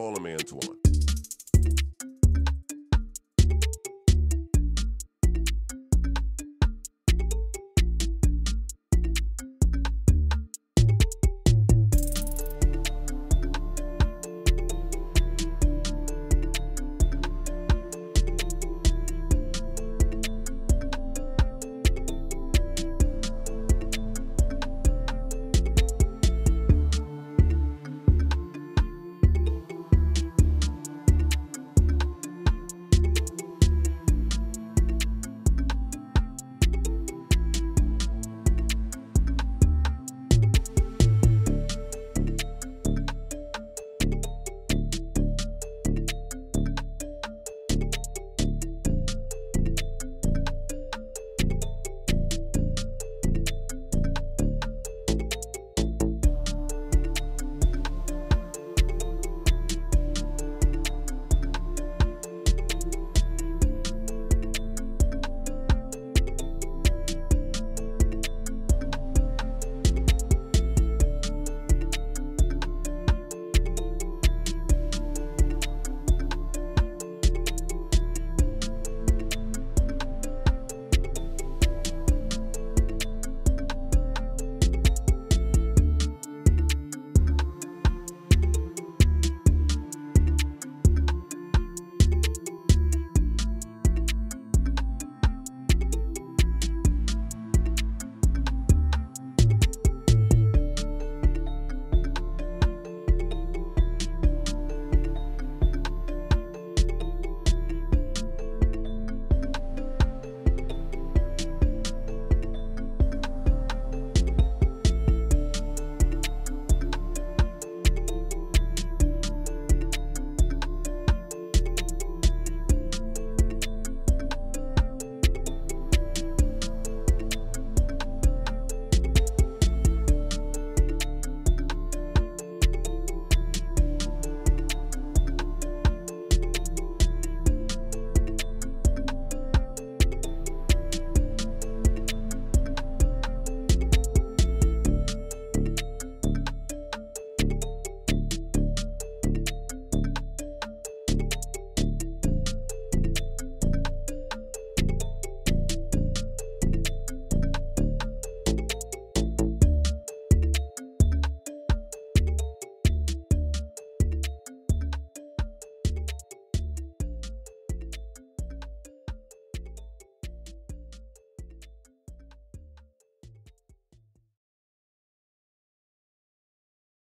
Call him Antoine.